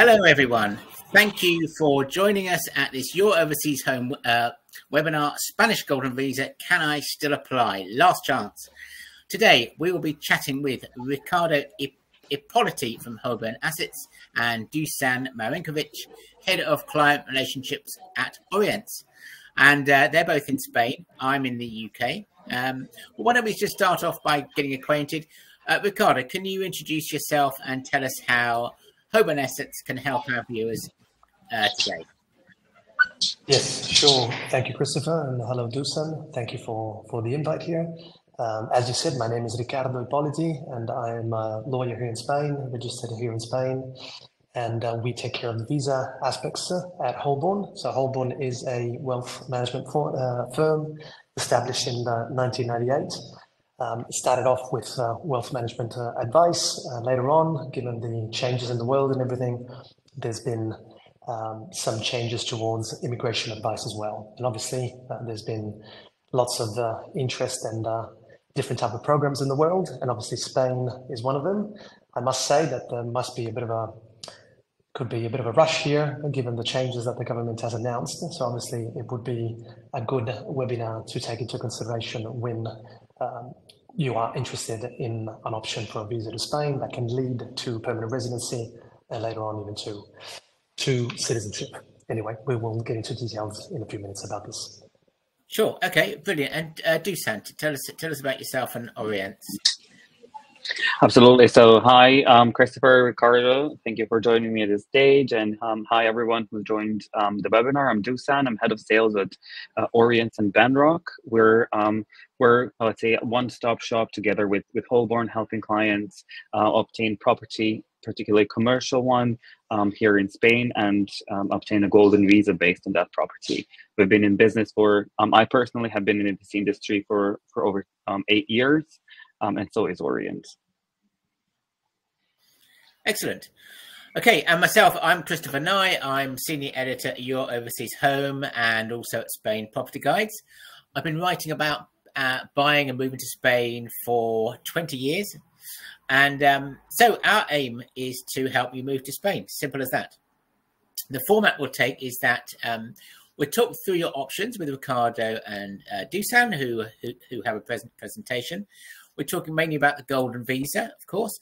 Hello, everyone. Thank you for joining us at this Your Overseas Home uh, webinar, Spanish Golden Visa, Can I Still Apply? Last chance. Today, we will be chatting with Riccardo Ippoliti from Holborn Assets and Dusan Marinkovic, Head of Client Relationships at Orience. And uh, they're both in Spain. I'm in the UK. Um, well, why don't we just start off by getting acquainted? Uh, Riccardo, can you introduce yourself and tell us how Holborn Assets can help our viewers uh, today? Yes, sure. Thank you, Christopher, and hello, Dusan. Thank you for, for the invite here. Um, as you said, my name is Riccardo Ippoliti, and I am a lawyer here in Spain, registered here in Spain, and uh, we take care of the visa aspects uh, at Holborn. So Holborn is a wealth management for, uh, firm established in 1998. Uh, um, started off with uh, wealth management uh, advice. later on, given the changes in the world and everything, there's been um, some changes towards immigration advice as well. And obviously, there's been lots of interest and different type of programs in the world, and obviously Spain is one of them. I must say that there must be a bit of a could be a bit of a rush here, given the changes that the government has announced. So obviously, it would be a good webinar to take into consideration when um, you are interested in an option for a visa to Spain that can lead to permanent residency and later on even to to citizenship. Anyway, we will get into details in a few minutes about this. Sure. Okay. Brilliant. And uh, Dusan, tell us tell us about yourself and Orience. Absolutely. So, hi, um, Christopher Riccardo. Thank you for joining me at this stage. And um, hi, everyone who joined um, the webinar. I'm Dusan. I'm head of sales at uh, Orience and Banrock. We're um, we're let's say a one-stop shop together with with Holborn, helping clients uh, obtain property, particularly commercial one, um, here in Spain, and um, obtain a golden visa based on that property. We've been in business for. I personally have been in this industry for for over eight years um, and so is Orience. Excellent. Okay, and myself, I'm Christopher Nye. I'm senior editor at Your Overseas Home and also at Spain Property Guides. I've been writing about uh, buying and moving to Spain for 20 years. And um, so our aim is to help you move to Spain. Simple as that. The format we'll take is that um, we'll talk through your options with Riccardo and uh, Dusan, who, who, who have a present presentation. We're talking mainly about the golden visa, of course,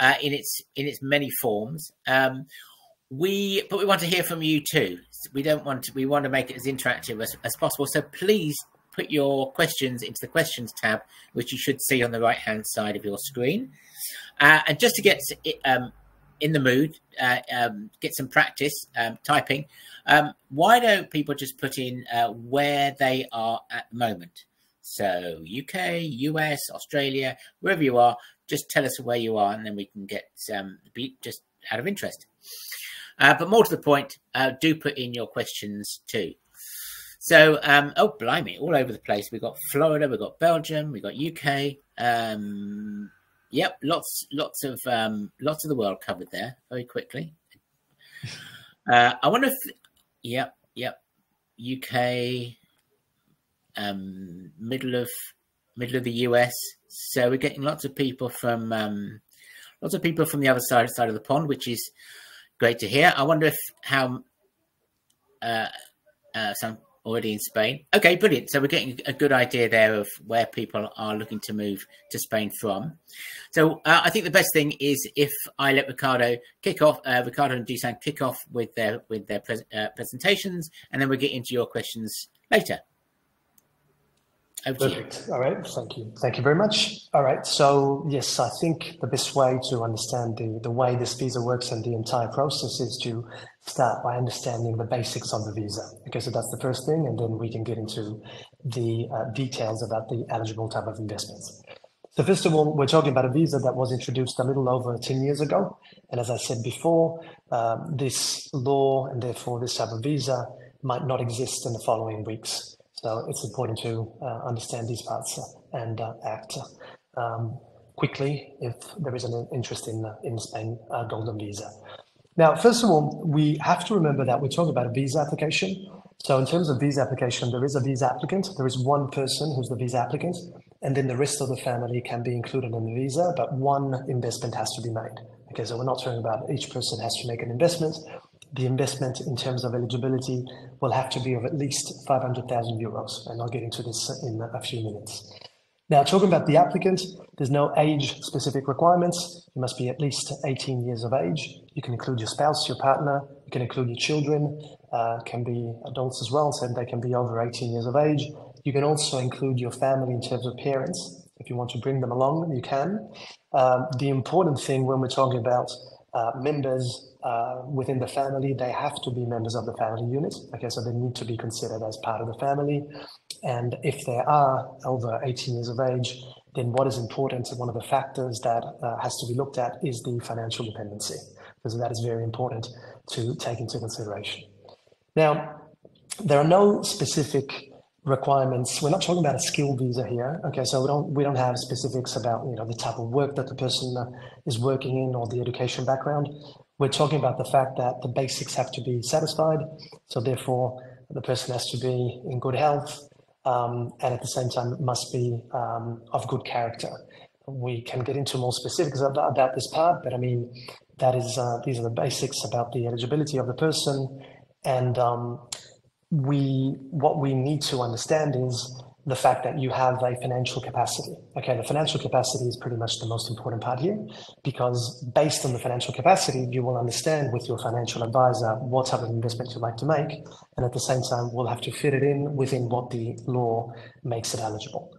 uh, in its in its many forms. Um, we but we want to hear from you too. We don't want to. We want to make it as interactive as, as possible. So please put your questions into the questions tab, which you should see on the right hand side of your screen. Uh, and just to get um, in the mood, uh, um, get some practice um, typing. Um, why don't people just put in uh, where they are at the moment? So UK, US, Australia, wherever you are, just tell us where you are, and then we can get um, just out of interest. Uh, but more to the point, uh, do put in your questions too. So, um, oh blimey, all over the place. We've got Florida, we've got Belgium, we've got UK. Um, yep, lots, lots of, um, lots of the world covered there very quickly. Uh, I wonder if, yep, yep, UK, um, middle of middle of the US. So we're getting lots of people from um, lots of people from the other side side of the pond, which is great to hear. I wonder if how uh, uh, some already in Spain. Okay, brilliant. So we're getting a good idea there of where people are looking to move to Spain from. So uh, I think the best thing is if I let Riccardo kick off, uh, Riccardo and Dusan kick off with their with their pre uh, presentations, and then we'll get into your questions later. Perfect. All right. Thank you. Thank you very much. All right. So yes, I think the best way to understand the, the way this visa works and the entire process is to start by understanding the basics of the visa. Okay. So that's the first thing. And then we can get into the uh, details about the eligible type of investments. So first of all, we're talking about a visa that was introduced a little over 10 years ago. And as I said before, um, this law and therefore this type of visa might not exist in the following weeks. So it's important to uh, understand these parts and uh, act um, quickly if there is an interest in, uh, in Spain uh, golden visa. Now, first of all, we have to remember that we're talking about a visa application. So in terms of visa application, there is a visa applicant. There is one person who's the visa applicant, and then the rest of the family can be included in the visa, but one investment has to be made. Okay, so we're not talking about each person has to make an investment. The investment in terms of eligibility will have to be of at least 500,000 euros. And I'll get into this in a few minutes. Now, talking about the applicant, there's no age specific requirements. You must be at least 18 years of age. You can include your spouse, your partner, you can include your children, uh, can be adults as well, so they can be over 18 years of age. You can also include your family in terms of parents. If you want to bring them along, you can. Um, the important thing when we're talking about uh, members uh, within the family, they have to be members of the family unit. Okay, so they need to be considered as part of the family. And if they are over 18 years of age, then what is important, one of the factors that uh, has to be looked at is the financial dependency, because that is very important to take into consideration. Now, there are no specific requirements. We're not talking about a skill visa here. Okay, so we don't we don't have specifics about you know the type of work that the person uh, is working in or the education background. We're talking about the fact that the basics have to be satisfied. So therefore, the person has to be in good health, um, and at the same time must be um, of good character. We can get into more specifics about, about this part, but I mean, that is uh, these are the basics about the eligibility of the person, and um, we what we need to understand is the fact that you have a financial capacity. Okay, the financial capacity is pretty much the most important part here because based on the financial capacity, you will understand with your financial advisor what type of investment you'd like to make. And at the same time, we'll have to fit it in within what the law makes it eligible.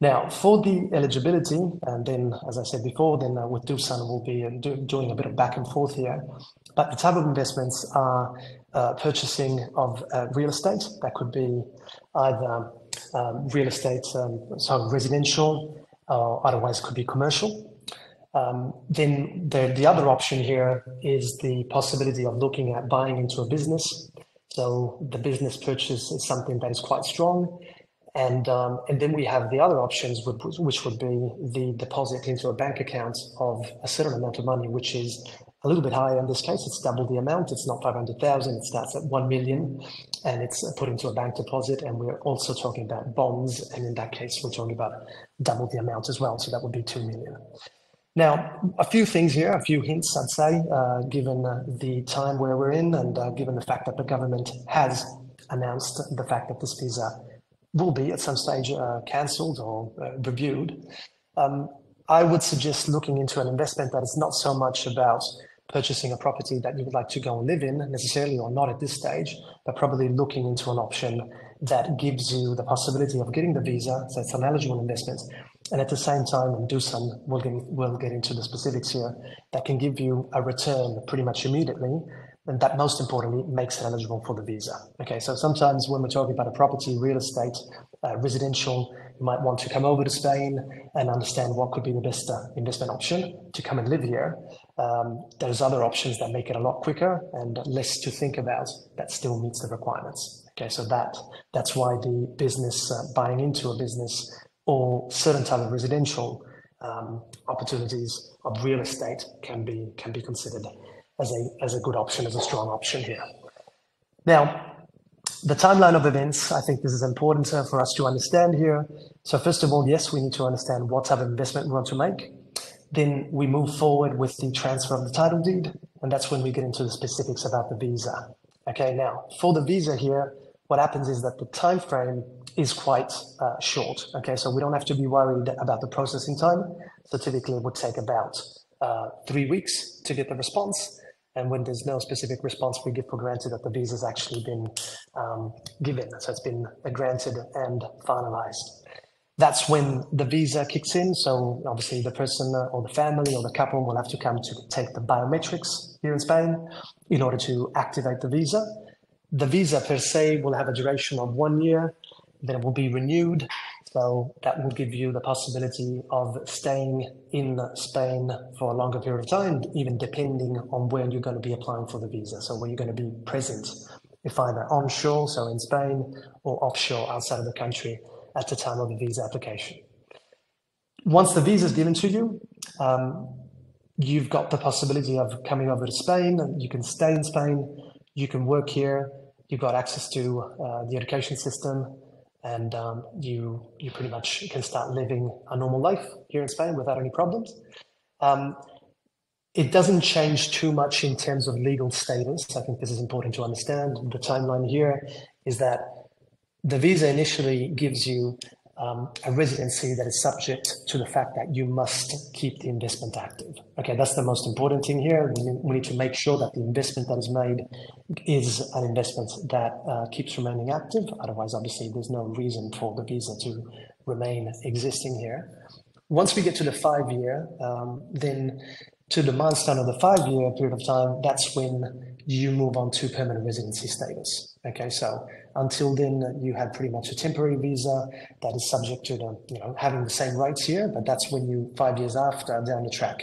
Now, for the eligibility, and then, as I said before, then uh, with Dusan, we'll be uh, do, doing a bit of back and forth here. But the type of investments are uh, purchasing of uh, real estate. That could be either um, real estate, um, so residential, uh, otherwise could be commercial. Um, then the, the other option here is the possibility of looking at buying into a business. So the business purchase is something that is quite strong. And, um, and then we have the other options, which would be the deposit into a bank account of a certain amount of money, which is a little bit higher in this case. It's double the amount. It's not 500,000. It starts at 1 million and it's put into a bank deposit. And we're also talking about bonds. And in that case, we're talking about double the amount as well. So that would be 2 million. Now, a few things here, a few hints, I'd say, uh, given uh, the time where we're in and uh, given the fact that the government has announced the fact that this visa will be at some stage uh, cancelled or uh, reviewed. Um, I would suggest looking into an investment that is not so much about purchasing a property that you would like to go and live in necessarily or not at this stage, but probably looking into an option that gives you the possibility of getting the visa, so it's an eligible investment, and at the same time, and Dusan will get, will get into the specifics here, that can give you a return pretty much immediately, and that most importantly makes it eligible for the visa. Okay, so sometimes when we're talking about a property, real estate, uh, residential, you might want to come over to Spain and understand what could be the best uh, investment option to come and live here. Um, there's other options that make it a lot quicker and less to think about that still meets the requirements. Okay, so that that's why the business uh, buying into a business or certain type of residential um, opportunities of real estate can be can be considered as a as a good option, as a strong option here. Now, the timeline of events, I think this is important uh, for us to understand here. So first of all, yes, we need to understand what type of investment we want to make. Then we move forward with the transfer of the title deed, and that's when we get into the specifics about the visa. Okay, now for the visa here, what happens is that the time frame is quite uh, short. Okay, so we don't have to be worried about the processing time. So typically, it would take about uh, three weeks to get the response. And when there's no specific response, we give for granted that the visa has actually been um, given. So it's been granted and finalized. That's when the visa kicks in. So obviously the person uh, or the family or the couple will have to come to take the biometrics here in Spain in order to activate the visa. The visa per se will have a duration of one year, then it will be renewed so that will give you the possibility of staying in Spain for a longer period of time, even depending on where you're going to be applying for the visa. So where you're going to be present, if either onshore, so in Spain, or offshore outside of the country at the time of the visa application. Once the visa is given to you, um, you've got the possibility of coming over to Spain. You can stay in Spain. You can work here. You've got access to uh, the education system and um, you you pretty much can start living a normal life here in Spain without any problems. Um, it doesn't change too much in terms of legal status. I think this is important to understand. The timeline here is that the visa initially gives you um, a residency that is subject to the fact that you must keep the investment active. Okay, that's the most important thing here. We need, to make sure that the investment that is made is an investment that uh, keeps remaining active. Otherwise, obviously, there's no reason for the visa to remain existing here. Once we get to the five year, um, then to the milestone of the five year period of time, that's when you move on to permanent residency status. Okay, so until then, you had pretty much a temporary visa that is subject to the, you know, having the same rights here, but that's when you, five years after, down the track,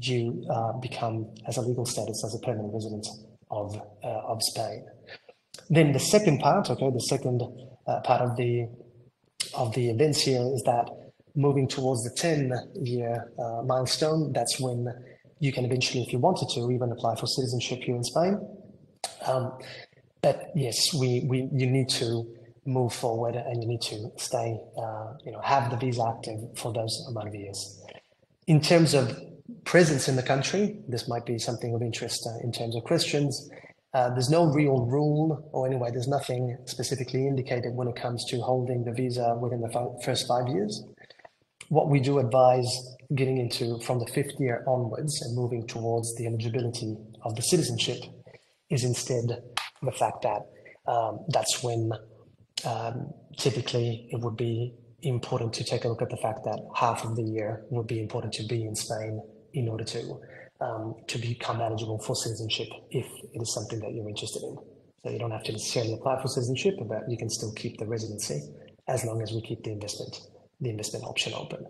you uh, become as a legal status as a permanent resident of, uh, of Spain. Then the second part, okay, the second uh, part of the of the events here is that moving towards the 10 year uh, milestone, that's when you can eventually, if you wanted to, even apply for citizenship here in Spain. Um, but yes, we, we you need to move forward and you need to stay, uh, you know, have the visa active for those amount of years. In terms of presence in the country, this might be something of interest uh, in terms of Christians. Uh, there's no real rule, or anyway, there's nothing specifically indicated when it comes to holding the visa within the first five years. What we do advise getting into from the fifth year onwards and moving towards the eligibility of the citizenship is instead the fact that um, that's when um, typically it would be important to take a look at the fact that half of the year would be important to be in Spain in order to um, to become eligible for citizenship if it is something that you're interested in. So you don't have to necessarily apply for citizenship, but you can still keep the residency as long as we keep the investment the investment option open.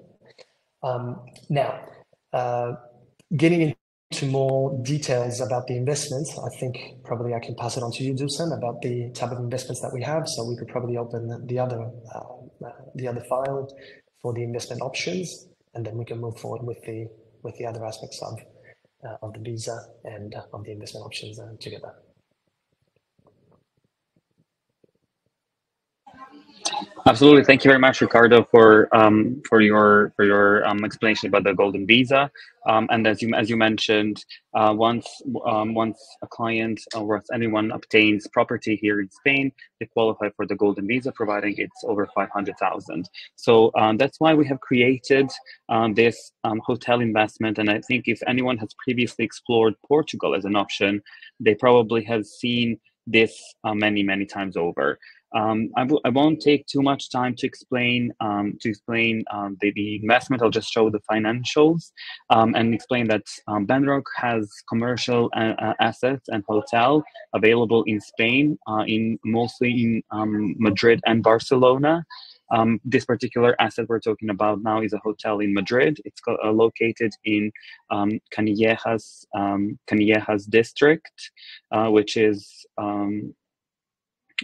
Um, now, uh, getting into more details about the investments, I think probably I can pass it on to you, Dusan, about the type of investments that we have. So we could probably open the other uh, uh, the other file for the investment options, and then we can move forward with the with the other aspects of uh, of the visa and uh, of the investment options uh, together. Absolutely, thank you very much, Riccardo, for um, for your for your um, explanation about the golden visa. Um, and as you as you mentioned, uh, once um, once a client or anyone obtains property here in Spain, they qualify for the golden visa, providing it's over five hundred thousand. So um, that's why we have created um, this hotel investment. And I think if anyone has previously explored Portugal as an option, they probably have seen this uh, many many times over. Um, I w- I won't take too much time to explain um, to explain um, the, the, investment. I'll just show the financials um, and explain that um, Benrock has commercial uh, uh, assets and hotel available in Spain, uh, in mostly in um, Madrid and Barcelona. this particular asset we're talking about now is a hotel in Madrid. It's uh, located in um, Canillejas, Canillejas district, uh, which is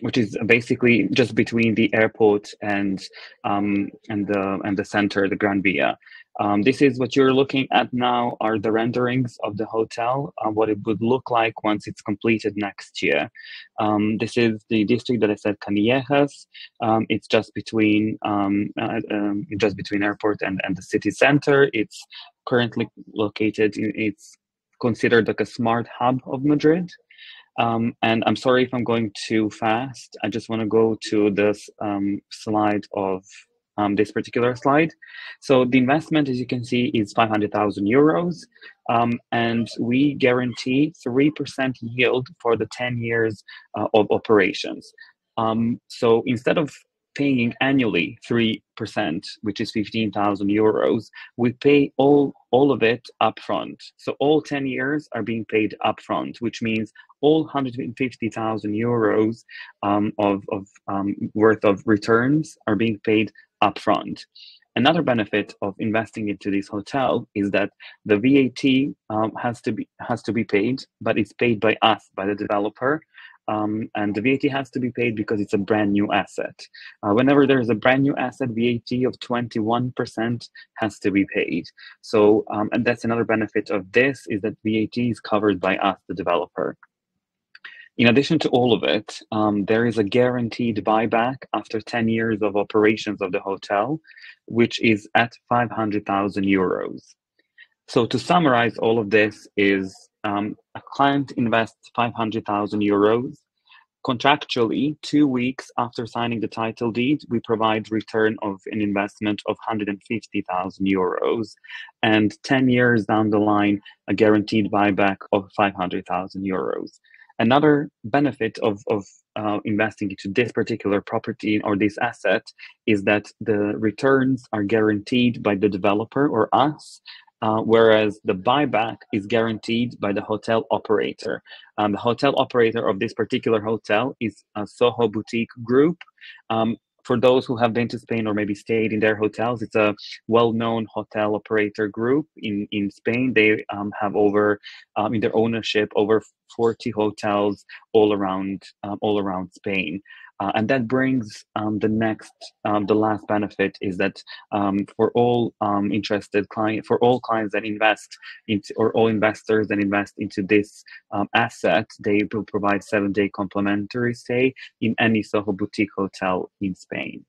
which is basically just between the airport and um, and the and the center, the Gran Via. Um, this is what you're looking at now are the renderings of the hotel, uh, what it would look like once it's completed next year. Um, this is the district that I said Canillejas. Um, it's just between um, uh, um, just between airport and, and the city center. It's currently located in, it's considered like a smart hub of Madrid. Um, and I'm sorry if I'm going too fast. I just want to go to this um, slide of um, this particular slide. So the investment, as you can see, is 500,000 euros. Um, and we guarantee 3% yield for the 10 years uh, of operations. Um, so instead of paying annually 3%, which is 15,000 euros, we pay all, all of it upfront. So all 10 years are being paid upfront, which means all 150,000 euros um, of, of um, worth of returns are being paid upfront. Another benefit of investing into this hotel is that the VAT um, has to be has to be paid, but it's paid by us, by the developer, um, and the VAT has to be paid because it's a brand new asset. Uh, whenever there's a brand new asset, VAT of 21% has to be paid. So, um, and that's another benefit of this is that VAT is covered by us, the developer. In addition to all of it, um, there is a guaranteed buyback after 10 years of operations of the hotel, which is at 500,000 euros. So to summarize all of this is um, a client invests 500,000 euros. Contractually, two weeks after signing the title deed, we provide return of an investment of 150,000 euros, and 10 years down the line, a guaranteed buyback of 500,000 euros. Another benefit of, of uh, investing into this particular property or this asset is that the returns are guaranteed by the developer or us, uh, whereas the buyback is guaranteed by the hotel operator. Um, the hotel operator of this particular hotel is a Soho Boutique Group. Um, for those who have been to Spain or maybe stayed in their hotels, it's a well-known hotel operator group in in Spain. They um, have over um, in their ownership over 40 hotels all around um, all around Spain. Uh, and that brings um, the next, um, the last benefit is that um, for all um, interested client, for all clients that invest into, or all investors that invest into this um, asset, they will provide seven-day complimentary stay in any Soho boutique hotel in Spain.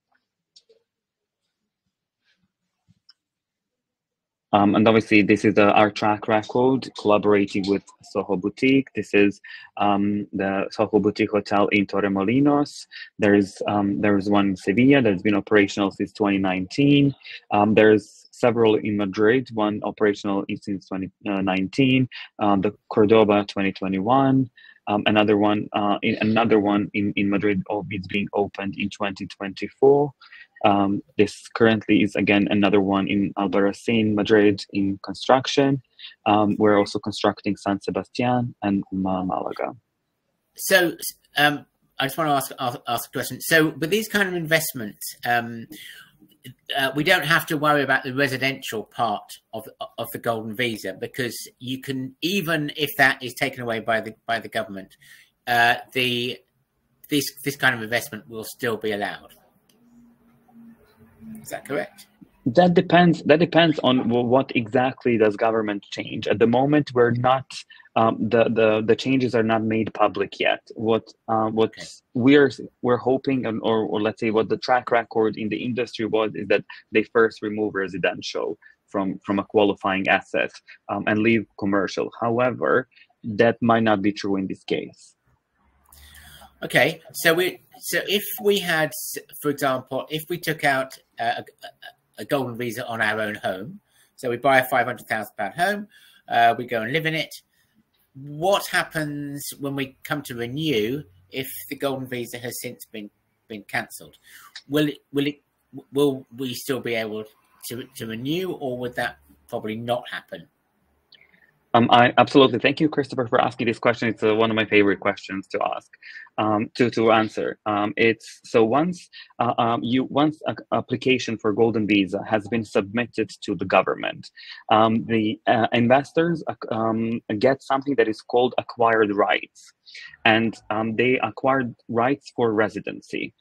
Um, and obviously, this is uh, our track record collaborating with Soho Boutique. This is um, the Soho Boutique Hotel in Torremolinos. There's um, there's one in Sevilla that's been operational since 2019. Um, there's several in Madrid, one operational since 2019. Um, the Cordoba 2021. Um, another one, uh, in, another one in, in Madrid, oh, it's being opened in 2024. Um, this currently is again another one in Albarracin, Madrid, in construction. Um, we're also constructing San Sebastian and Malaga. So, um, I just want to ask, ask, ask a question. So, with these kind of investments, um, uh, we don't have to worry about the residential part of of the golden visa because you can even if that is taken away by the by the government, uh, the this this kind of investment will still be allowed. Is that correct? That depends. That depends on what exactly does government change. At the moment, we're not. Um, the the the changes are not made public yet. What uh, what okay. we're we're hoping, and, or or let's say what the track record in the industry was is that they first remove residential from from a qualifying asset um, and leave commercial. However, that might not be true in this case. Okay, so we so if we had, for example, if we took out a, a golden visa on our own home, so we buy a five hundred thousand pound home, uh, we go and live in it. What happens when we come to renew if the golden visa has since been been cancelled? Will it will it will we still be able to to renew, or would that probably not happen? Um, I absolutely thank you, Christopher, for asking this question. It's uh, one of my favorite questions to ask, um, to to answer. Um, it's so once uh, um, you once application for Golden Visa has been submitted to the government, um, the uh, investors uh, um, get something that is called acquired rights, and they acquired rights for residency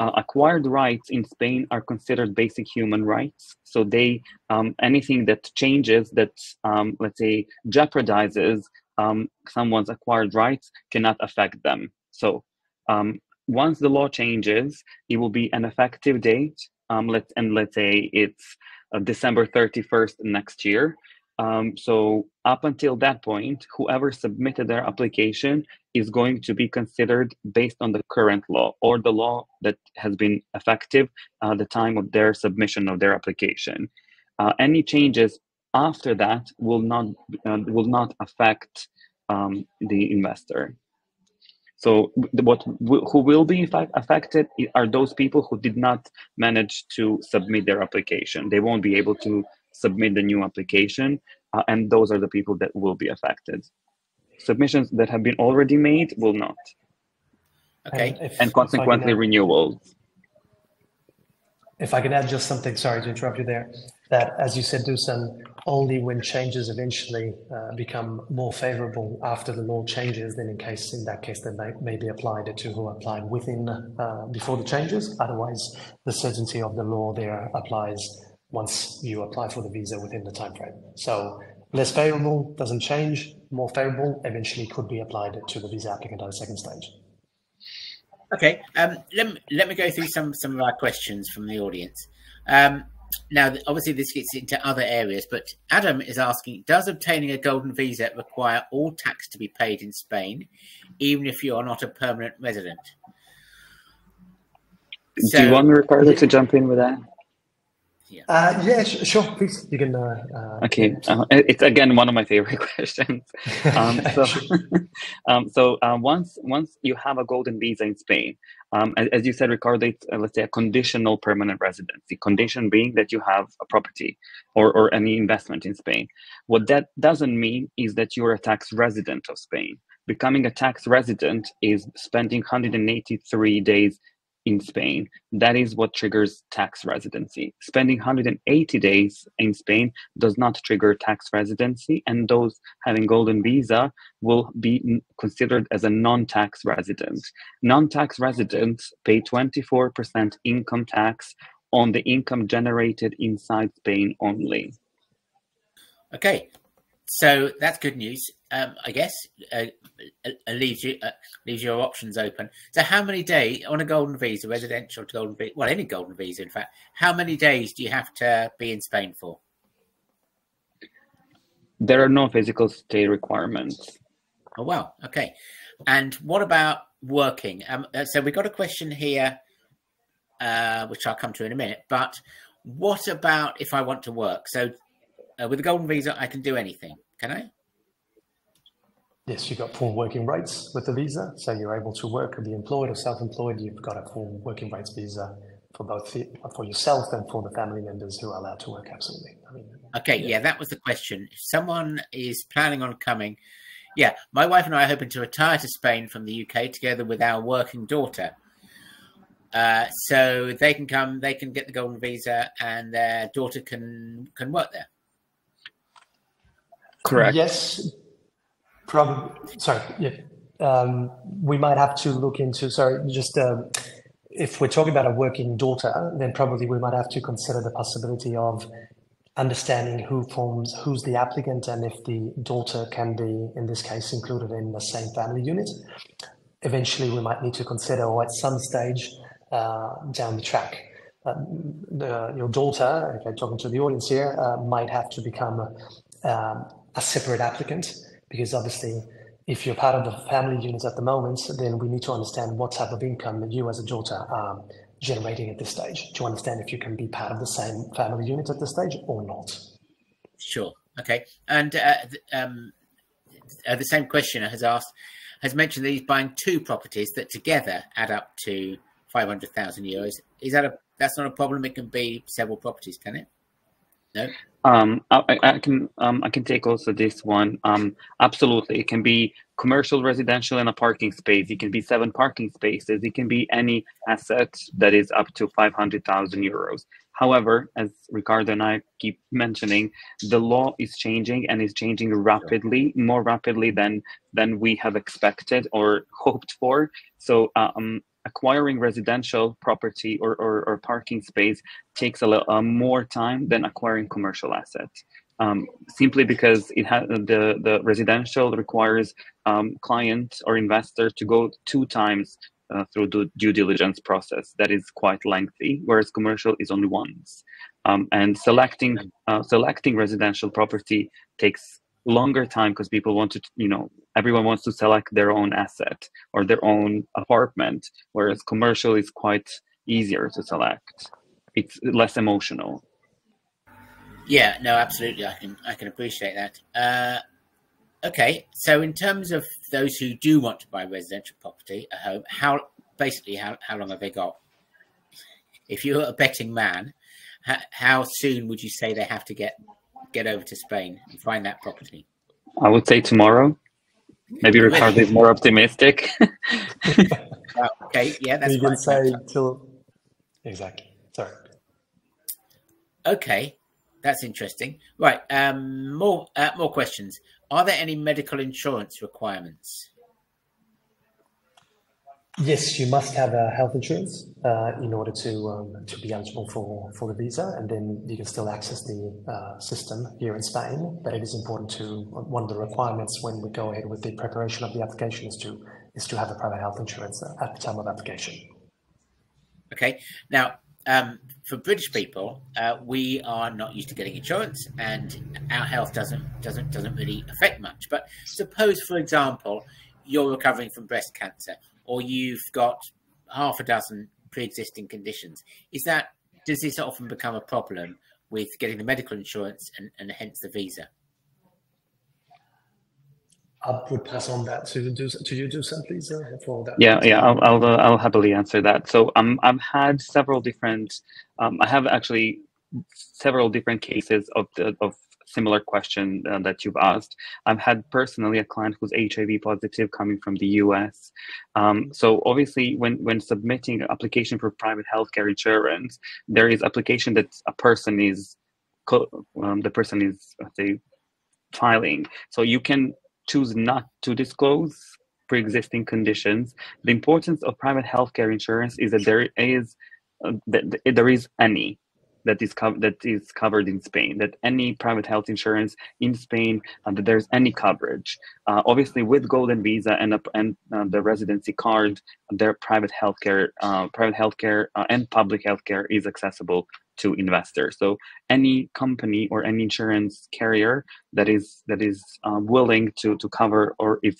uh, acquired rights in Spain are considered basic human rights. So they um, anything that changes that um, let's say jeopardizes um, someone's acquired rights cannot affect them. So um, once the law changes, it will be an effective date. Um, let's and let's say it's uh, December thirty first next year. Um, so up until that point, whoever submitted their application is going to be considered based on the current law or the law that has been effective at uh, the time of their submission of their application. Uh, any changes after that will not uh, will not affect um, the investor. So what who will be affected are those people who did not manage to submit their application. They won't be able to submit the new application, uh, and those are the people that will be affected. Submissions that have been already made will not. Okay. And, if, and consequently, add, renewals. If I can add just something, sorry to interrupt you there, that as you said, Dusan, only when changes eventually uh, become more favorable after the law changes, then in case in that case they may, may be applied to who applied within uh, before the changes. Otherwise, the certainty of the law there applies once you apply for the visa within the time frame. So less favorable doesn't change, more favorable eventually could be applied to the visa applicant at a second stage. Okay, um, let, me, let me go through some, some of our questions from the audience. Um, now, obviously, this gets into other areas, but Adam is asking Does obtaining a golden visa require all tax to be paid in Spain, even if you are not a permanent resident? So, Do you want Riccardo to jump in with that? Yeah. Uh, yeah, sure. Please, you can. Uh, uh, okay, uh, it's again one of my favorite questions. Um, so, um, so uh, once once you have a golden visa in Spain, um, as, as, you said, Riccardo, it's uh, let's say a conditional permanent residency. Condition being that you have a property or or any investment in Spain. What that doesn't mean is that you're a tax resident of Spain. Becoming a tax resident is spending 183 days in Spain. That is what triggers tax residency. Spending 180 days in Spain does not trigger tax residency, and those having golden visa will be considered as a non-tax resident. Non-tax residents pay 24% income tax on the income generated inside Spain only. Okay, so that's good news. Um, I guess uh, uh, leaves you uh, leaves your options open. So, how many days on a golden visa, residential to golden visa, well, any golden visa, in fact, how many days do you have to be in Spain for? There are no physical stay requirements. Oh wow, okay. And what about working? Um, uh, so we got a question here, uh, which I'll come to in a minute. But what about if I want to work? So uh, with a golden visa, I can do anything. Can I? Yes, you've got full working rights with the visa. So you're able to work or be employed or self-employed. You've got a full working rights visa for both the, for yourself and for the family members who are allowed to work. Absolutely. I mean, okay, yeah. yeah, that was the question. If someone is planning on coming, yeah, my wife and I are hoping to retire to Spain from the UK together with our working daughter. Uh, so they can come, they can get the golden visa, and their daughter can can work there. Correct. Yes, probably. Sorry. Yeah. Um, we might have to look into. Sorry, just um, if we're talking about a working daughter, then probably we might have to consider the possibility of understanding who forms who's the applicant and if the daughter can be in this case included in the same family unit eventually we might need to consider or at some stage uh, down the track um, the, your daughter if i'm talking to the audience here uh, might have to become um, a separate applicant because obviously if you're part of the family unit at the moment, then we need to understand what type of income that you as a daughter are generating at this stage to understand if you can be part of the same family unit at this stage or not. Sure. Okay. And uh, um, uh, the same questioner has asked, has mentioned that he's buying two properties that together add up to 500,000 euros. Is that a, that's not a problem? It can be several properties, can it? No. Um, I, I, can um, I can take also this one. Um, absolutely, it can be commercial, residential, and a parking space. It can be seven parking spaces. It can be any asset that is up to five hundred thousand euros. However, as Riccardo and I keep mentioning, the law is changing and is changing rapidly, more rapidly than than we have expected or hoped for. So um, acquiring residential property or, or, or parking space takes a little uh, more time than acquiring commercial assets. Um, simply because it has the the residential requires um, client or investor to go two times uh, through the due diligence process that is quite lengthy, whereas commercial is only once. Um, and selecting uh, selecting residential property takes longer time because people want to you know everyone wants to select their own asset or their own apartment whereas commercial is quite easier to select. It's less emotional. Yeah no absolutely i can i can appreciate that. Uh, okay so in terms of those who do want to buy residential property a home how basically how, how long have they got? If you're a betting man how, how soon would you say they have to get get over to Spain and find that property? I would say tomorrow. Maybe Riccardo is more optimistic. uh, okay, yeah, that's. You can say till exactly. Sorry. Okay, that's interesting. Right, um, more uh, more questions. Are there any medical insurance requirements? Yes, you must have a health insurance uh, in order to um, to be eligible for, for the visa, and then you can still access the uh, system here in Spain. But it is important to one of the requirements when we go ahead with the preparation of the application is to is to have a private health insurance at the time of application. Okay. Now, um, for British people, uh, we are not used to getting insurance, and our health doesn't doesn't doesn't really affect much. But suppose, for example, you're recovering from breast cancer, or you've got half a dozen pre-existing conditions. Is that does this often become a problem with getting the medical insurance and, and hence the visa? I would pass on that to do to you, Dusan, please, uh, for that. Yeah, yeah, I'll I'll, uh, I'll happily answer that. So um, I've had several different. Um, I have actually several different cases of the of similar question uh, that you've asked. I've had personally a client who's HIV positive coming from the US. Um, so obviously, when when submitting an application for private healthcare insurance, there is application that a person is um, the person is say filing. So you can choose not to disclose pre-existing conditions. The importance of private healthcare insurance is that there is uh, that there is any that is co- that is covered in Spain. That any private health insurance in Spain uh, that there's any coverage. Uh, obviously, with Golden Visa and uh, and the residency card, their private healthcare, uh, private healthcare uh, and public healthcare is accessible to investors. So any company or any insurance carrier that is that is um, willing to to cover or if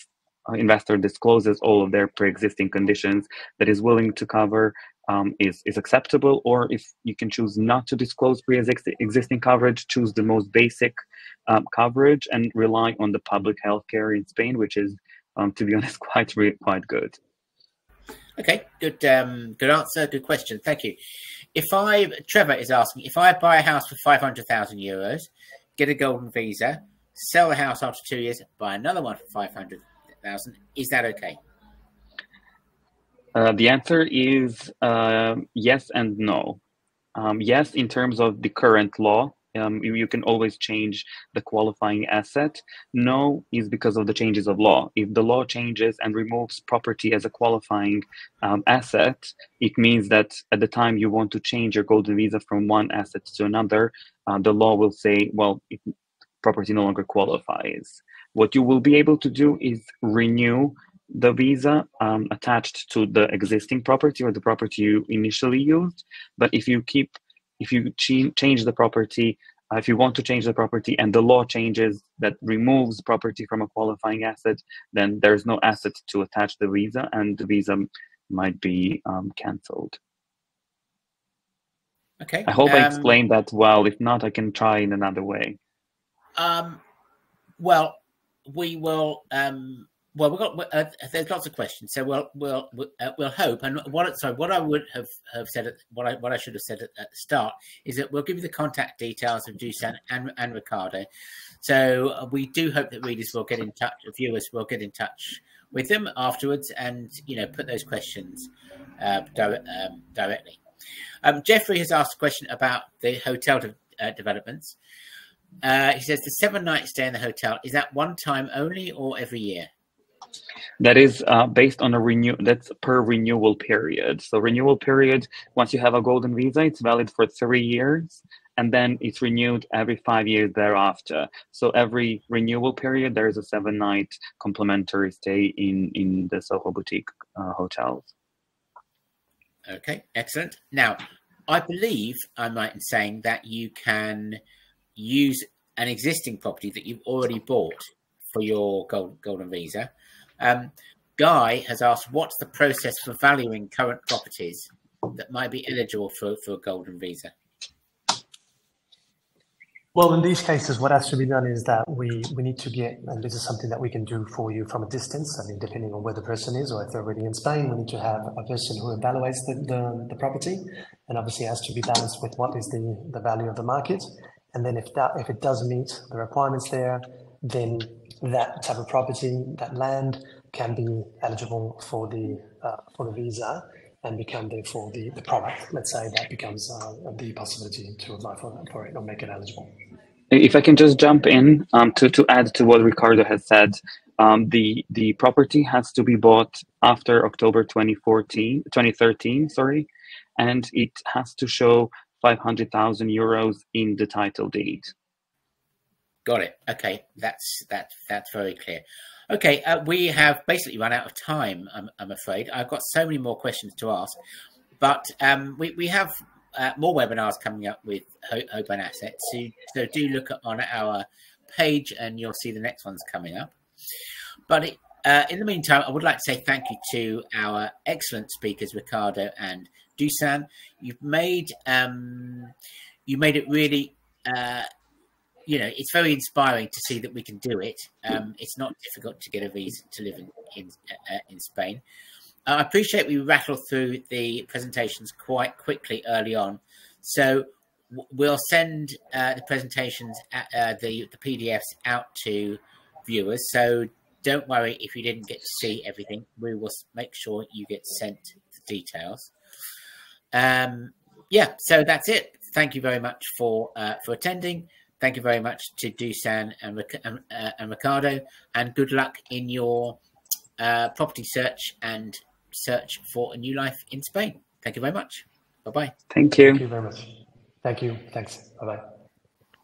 investor discloses all of their pre-existing conditions that is willing to cover um, is is acceptable or if you can choose not to disclose pre-existing coverage choose the most basic um, coverage and rely on the public health care in spain which is um, to be honest quite quite good. Okay good um, good answer good question thank you. If I Trevor is asking if I buy a house for five hundred thousand euros, get a golden visa, sell the house after two years, buy another one for five hundred is that okay? Uh, the answer is uh, yes and no. Um, yes, in terms of the current law, um, you, you, can always change the qualifying asset. No is because of the changes of law. If the law changes and removes property as a qualifying um, asset, it means that at the time you want to change your golden visa from one asset to another, uh, the law will say, well, property no longer qualifies. What you will be able to do is renew the visa um, attached to the existing property or the property you initially used. But if you keep if you ch- change the property, uh, if you want to change the property and the law changes that removes property from a qualifying asset, then there's no asset to attach the visa and the visa might be um, cancelled. Okay. I hope um, I explained that well. If not, I can try in another way. Um, well, we will um, well, we've got uh, there's lots of questions, so we'll we'll uh, we'll hope. And what sorry, what I would have, have said, at, what I what I should have said at, at, the start is that we'll give you the contact details of Dusan and and Riccardo. So uh, we do hope that readers will get in touch, viewers will get in touch with them afterwards, and you know put those questions uh, direct, um, directly. Um, Jeffrey has asked a question about the hotel de- uh, developments. Uh, he says the seven night stay in the hotel is that one time only or every year? That is uh, based on a renew. That's per renewal period. So renewal period. Once you have a golden visa, it's valid for three years, and then it's renewed every five years thereafter. So every renewal period, there is a seven-night complimentary stay in in the Soho boutique uh, hotels. Okay, excellent. Now, I believe I'm right in saying that you can use an existing property that you've already bought for your gold, golden visa um, Guy has asked, what's the process for valuing current properties that might be eligible for, for a golden visa? Well, in these cases, what has to be done is that we, we need to get, and this is something that we can do for you from a distance. I mean, depending on where the person is, or if they're already in Spain, we need to have a person who evaluates the, the, the property, and obviously has to be balanced with what is the, the value of the market. And then if that if it does meet the requirements there, then that type of property, that land, can be eligible for the uh, for the visa and become therefore the, the product. Let's say that becomes uh, the possibility to apply for, for it or make it eligible. If I can just jump in um, to, to add to what Riccardo has said, um, the the property has to be bought after October 2014, 2013, sorry, and it has to show 500,000 euros in the title deed. Got it. Okay, that's that that's very clear. Okay, uh, we have basically run out of time. I'm, I'm afraid I've got so many more questions to ask, but um, we we have uh, more webinars coming up with Holborn Assets. So, so do look on our page and you'll see the next ones coming up. But it, uh, in the meantime, I would like to say thank you to our excellent speakers, Riccardo and Dusan. You've made um, you made it really, uh, you know, it's very inspiring to see that we can do it. Um, it's not difficult to get a visa to live in in, uh, in Spain. I appreciate we rattled through the presentations quite quickly early on, so we'll send uh, the presentations, at, uh, the the PDFs out to viewers. So don't worry if you didn't get to see everything. We will make sure you get sent the details. Um, yeah, so that's it. Thank you very much for uh, for attending. Thank you very much to Dusan and, and, uh, and Riccardo, and good luck in your uh, property search and search for a new life in Spain. Thank you very much. Bye bye. Thank you. Thank you very much. Thank you. Thanks. Bye bye.